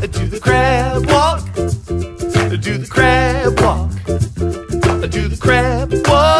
Do the crab walk. Do the crab walk. Do the crab walk.